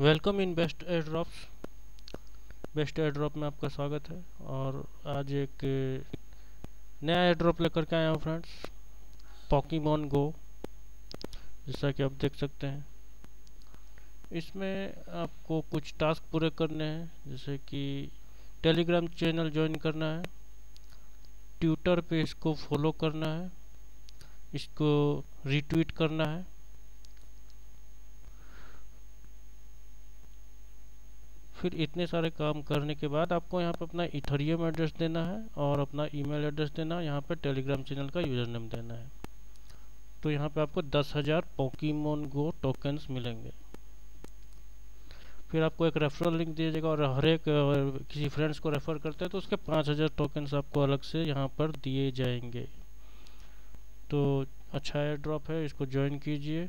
Welcome in Best Air Drops Best Air Drop में आपका स्वागत है और आज एक नया एयर ड्रॉप लेकर के आया हूँ फ्रेंड्स पॉकीमोन गो जैसा कि आप देख सकते हैं। इसमें आपको कुछ टास्क पूरे करने हैं, जैसे कि टेलीग्राम चैनल ज्वाइन करना है ट्विटर पे इसको फॉलो करना है, इसको रिट्वीट करना है फिर इतने सारे काम करने के बाद आपको यहाँ पर अपना इथरियम एड्रेस देना है और अपना ईमेल एड्रेस देना है। यहाँ पर टेलीग्राम चैनल का यूज़र नेम देना है। तो यहाँ पे आपको दस हज़ार पोकीमोन गो टोकन्स मिलेंगे। फिर आपको एक रेफरल लिंक दिया जाएगा और हर एक किसी फ्रेंड्स को रेफ़र करते हैं तो उसके पाँच हज़ार टोकन्स आपको अलग से यहाँ पर दिए जाएँगे। तो अच्छा एयर ड्रॉप है, इसको ज्वाइन कीजिए।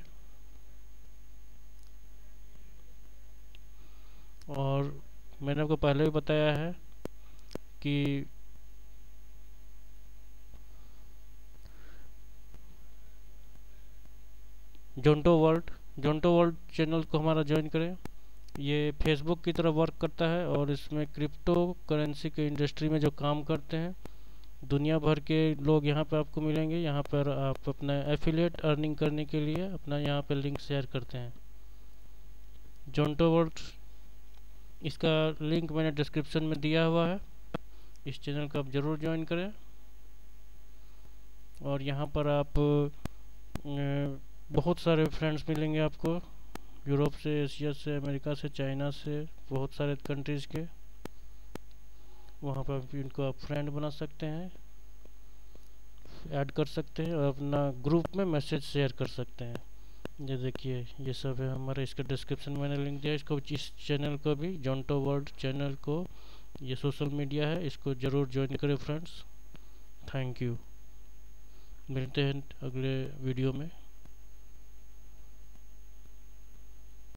और मैंने आपको पहले भी बताया है कि Jonto World Jonto World channel को हमारा ज्वाइन करें। ये फेसबुक की तरह वर्क करता है और इसमें क्रिप्टो करेंसी के इंडस्ट्री में जो काम करते हैं, दुनिया भर के लोग यहाँ पर आपको मिलेंगे। यहाँ पर आप अपना एफिलिएट अर्निंग करने के लिए अपना यहाँ पर लिंक शेयर करते हैं। जोंटो वर्ल्ड इसका लिंक मैंने डिस्क्रिप्शन में दिया हुआ है। इस चैनल को आप ज़रूर ज्वाइन करें। और यहाँ पर आप बहुत सारे फ्रेंड्स मिलेंगे आपको। यूरोप से, एशिया से, अमेरिका से, चाइना से, बहुत सारे कंट्रीज़ के। वहाँ पर इनको आप फ्रेंड बना सकते हैं। ऐड कर सकते हैं और अपना ग्रुप में मैसेज शेयर कर सकते हैं। ये देखिए, ये सब है हमारे, इसका डिस्क्रिप्शन मैंने लिंक दिया इसको इस चैनल को भी जॉन्टो वर्ल्ड चैनल को, ये सोशल मीडिया है, इसको ज़रूर ज्वाइन करें फ्रेंड्स थैंक यू मिलते हैं अगले वीडियो में।